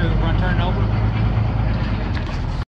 through the front turn over.